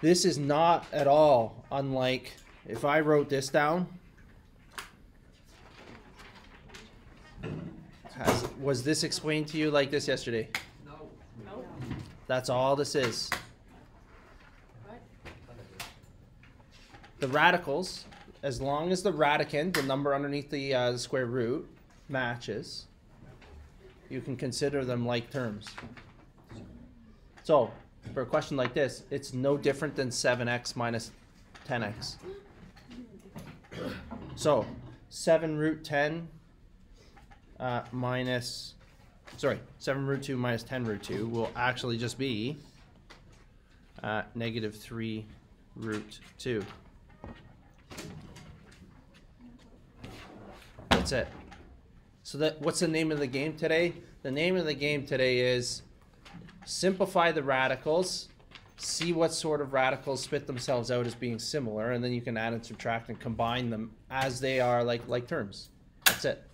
This is not at all unlike if I wrote this down. Has, was this explained to you like this yesterday? No. No. That's all this is. The radicals, as long as the radicand, the number underneath the, uh, the square root, matches, you can consider them like terms. So, for a question like this, it's no different than 7x minus 10x. So, 7 root 10 uh, minus, sorry, 7 root 2 minus 10 root 2 will actually just be uh, negative 3 root 2. That's it. So that what's the name of the game today? The name of the game today is simplify the radicals, see what sort of radicals spit themselves out as being similar, and then you can add and subtract and combine them as they are like like terms. That's it.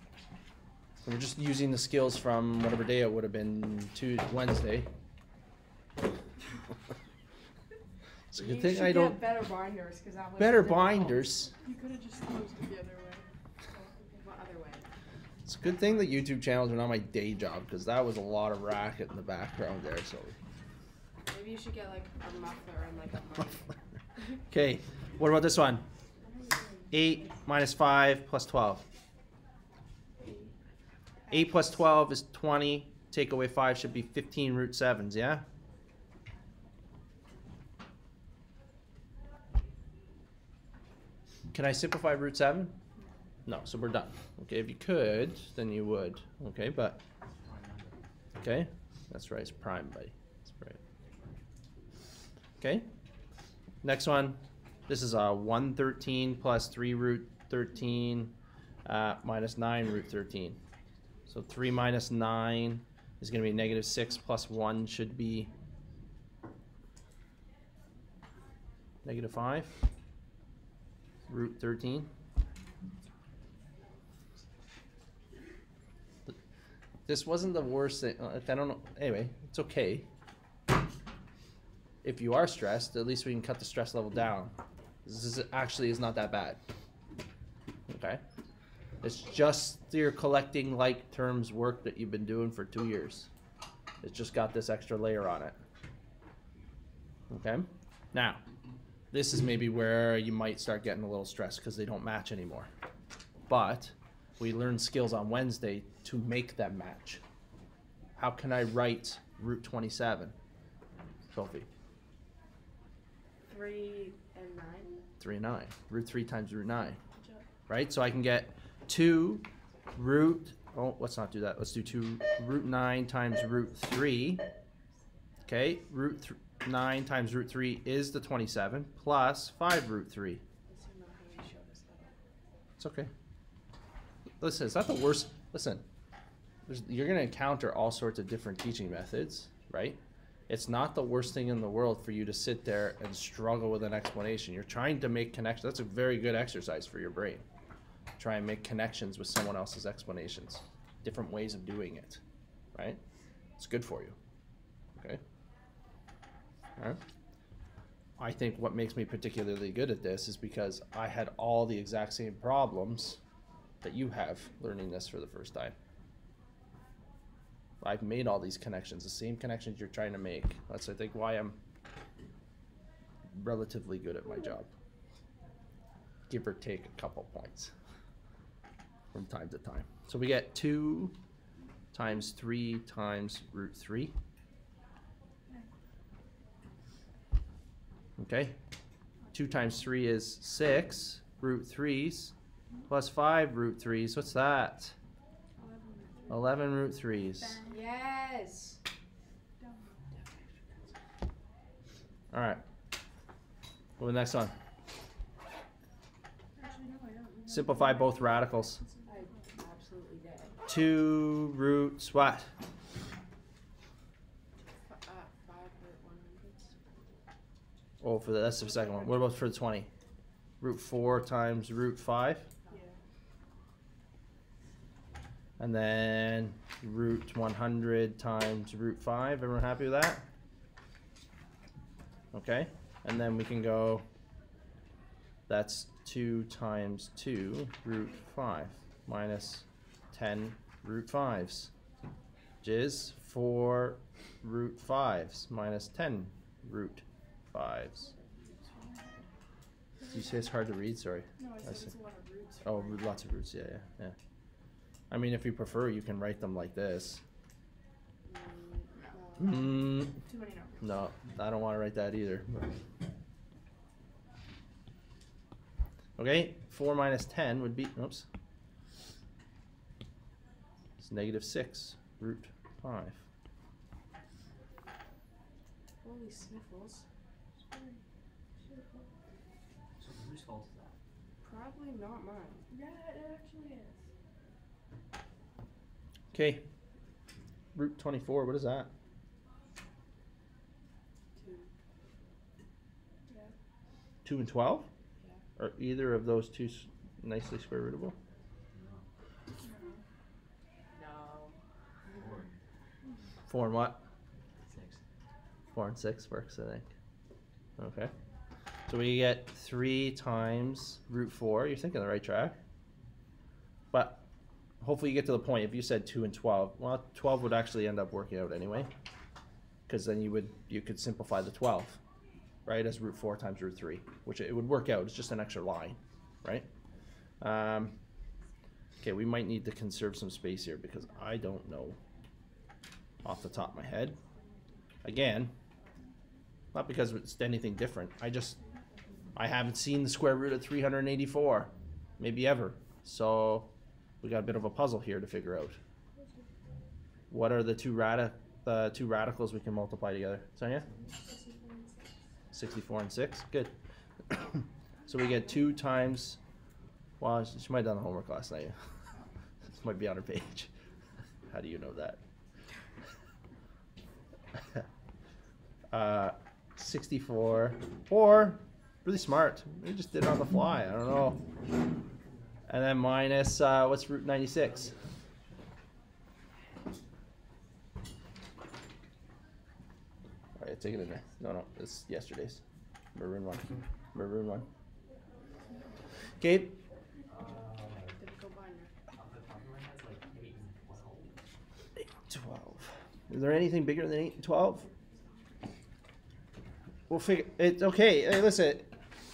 So we're just using the skills from whatever day it would have been Tuesday, Wednesday. it's a good You thing I get don't better binders, cause that was. better difficult. binders. You could have just closed it It's a good thing the YouTube channels are not my day job because that was a lot of racket in the background there. So, Maybe you should get like a muffler and like a mic. okay, what about this one? Eight minus five plus twelve. Eight plus twelve is twenty. Take away five should be fifteen root sevens. Yeah. Can I simplify root seven? No, so we're done. Okay, if you could, then you would. Okay, but okay, that's right. It's prime, buddy. That's right. Okay. Next one. This is a one thirteen plus three root thirteen uh, minus nine root thirteen. So three minus nine is going to be negative six plus one should be negative five. Root thirteen. This wasn't the worst thing. uh, I don't know. Anyway, it's okay. If you are stressed, at least we can cut the stress level down. This is actually is not that bad. Okay. It's just your collecting like terms work that you've been doing for two years. It's just got this extra layer on it. Okay. Now, this is maybe where you might start getting a little stressed because they don't match anymore. But we learned skills on Wednesday to make them match. How can I write root 27? Sophie, Three and nine. 3 and 9. Root 3 times root 9. Right? So I can get 2 root, oh, let's not do that. Let's do 2 root 9 times root 3. Okay, root th- 9 times root 3 is the 27 plus 5 root 3. It's is not how you showed us that. It's okay. Listen, it's not the worst. Listen, you're going to encounter all sorts of different teaching methods, right? It's not the worst thing in the world for you to sit there and struggle with an explanation. You're trying to make connections. That's a very good exercise for your brain. Try and make connections with someone else's explanations, different ways of doing it, right? It's good for you. Okay? All right? I think what makes me particularly good at this is because I had all the exact same problems that you have learning this for the first time. I've made all these connections, the same connections you're trying to make. That's I think why I'm relatively good at my job. Give or take a couple points from time to time. So we get two times three times root three. Okay. Two times three is six. Root threes plus 5 root 3's. What's that? 11 root 3's. Yes. All right. Well, the next one. Simplify both radicals. Two roots what? Oh, for the, that's the second one. What about for the 20? Root 4 times root 5? And then root one hundred times root five. Everyone happy with that? Okay. And then we can go, that's 2 times 2 root 5 minus 10 root 5s. Which is 4 root 5s minus 10 root 5s. Did you say it's hard to read? Sorry. No, I I said see. it's a lot of roots. Oh, lots of roots. Yeah, yeah, yeah. I mean, if you prefer, you can write them like this. Mm, no. Mm, Too many numbers. no, I don't want to write that either. Okay, 4 minus 10 would be, oops. It's negative 6 root 5. Holy sniffles. So whose fault is that? Probably not mine. Yeah, it actually is. Okay, root 24, what is that? Two. Yeah. 2 and 12? Are either of those two nicely square rootable? No. Four, 4 and what? six. Four and six works, I think. Okay. So we get three times root four. You're thinking the right track. Hopefully you get to the point. If you said two and twelve, well, twelve would actually end up working out anyway, because then you would you could simplify the twelve, right, as root four times root three, which it would work out. It's just an extra line, right? Um, okay, we might need to conserve some space here because I don't know off the top of my head. Again, not because it's anything different. I just I haven't seen the square root of 384, maybe ever. So we got a bit of a puzzle here to figure out. What are the two radi- the two radicals we can multiply together? Sonia? 64 and 6. Good. so we get 2 times well, she might have done the homework last night. this might be on her page. How do you know that? uh, 64 or really smart we just did it on the fly i don't know and then minus uh, what's root 96 all right take it in there. No no it's yesterday's. Maroon one. Maroon one. Okay Typical binder. Off the top of my head, it's like eight twelve. is there anything bigger than 8 and 12 we'll figure it's okay. Hey, listen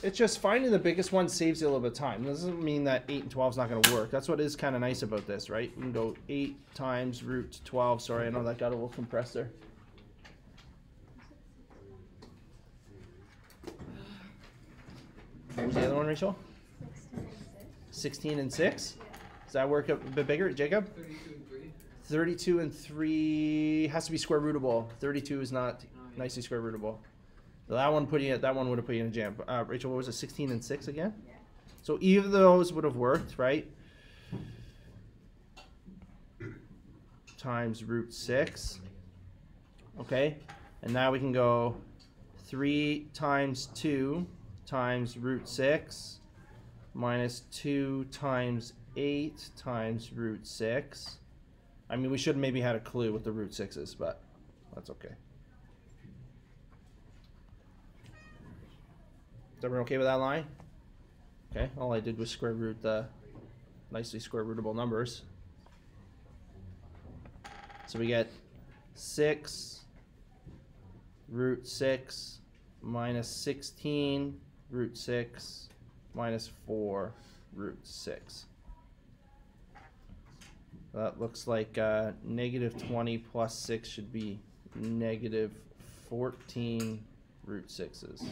it's just finding the biggest one saves you a little bit of time. Doesn't mean that 8 and 12 is not going to work. That's what is kind of nice about this right? You can go 8 times root 12 sorry i know that got a little compressed there. What was the other one rachel? 16 and 6 does that work a bit bigger jacob? 32 and 3. 32 and 3 has to be square rootable. 32 is not nicely square rootable. So that one put you that one would have put you in a jam. Uh, Rachel, what was it? 16 and 6 again? Yeah. So either of those would have worked, right? Times root 6. Okay? And now we can go 3 times 2 times root 6 minus 2 times 8 times root 6. I mean, we should maybe had a clue with the root 6s, but that's okay. Everyone okay with that line? Okay, all I did was square root the nicely square rootable numbers. So we get 6 root 6 minus 16 root 6 minus 4 root 6. That looks like uh, negative 20 plus 6 should be negative 14 root 6s.